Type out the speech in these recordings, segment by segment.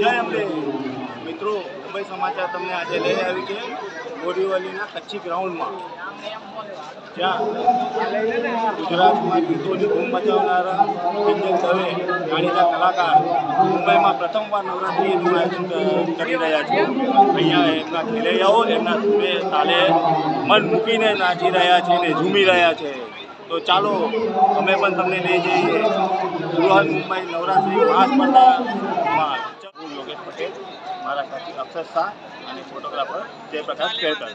જય અંબે. મિત્રો, મુંબઈ સમાચાર તમને આજે લઈ આવી છે બોરીવલીના કચ્છી ગ્રાઉન્ડમાં. જ્યાં ગુજરાતમાં ગીતોની ધૂમ મચાવનારા કિંજલ દવે, જાણીતા કલાકાર, મુંબઈમાં પ્રથમવાર નવરાત્રિનું આયોજન કરી રહ્યા છે. અહીંયા એમના ખેલૈયાઓ, એમના ધૂમે તાલે મન મૂકીને નાચી રહ્યા છે ને ઝૂમી રહ્યા છે. તો ચાલો, અમે પણ તમને લઈ જઈએ. બૃહદ મુંબઈ નવરાત્રિ મહાસ્પર્ધામાં. महाराष्ट्राची अक्षरशः आणि फोटोग्राफर जयप्रकाश केळकर.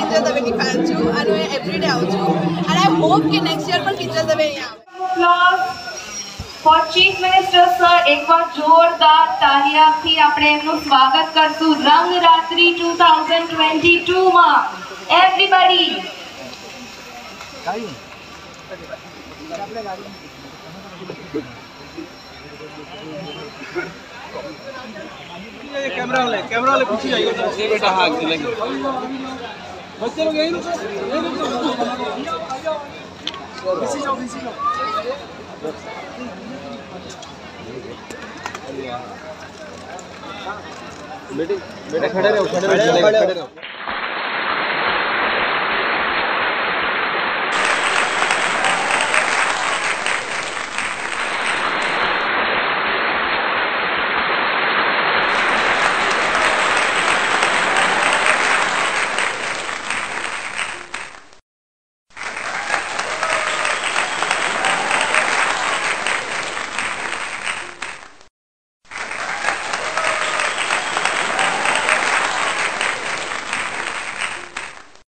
કિંજલ દવેની ફેન છું અને હું એવરીડે આવું છું અને આઈ હોપ કે નેક્સ્ટ યર પણ કિંજલ દવે અહીંયા આવે applause for Chief Minister sir એકવાર જોરદાર તાલિયાથી આપણે એમનું સ્વાગત કરશું રંગ રાત્રિ 2022 માં એવરીબડી कैमरा वाले कैमरा वाले पीछे जाइए ये बेटा हाँ चलेंगे बच्चे लोग यहीं रुको यहीं रुको पीछे जाओ पीछे जाओ। मीटिंग बेटा खड़े रहो खड़े रहो। खड़े रहो।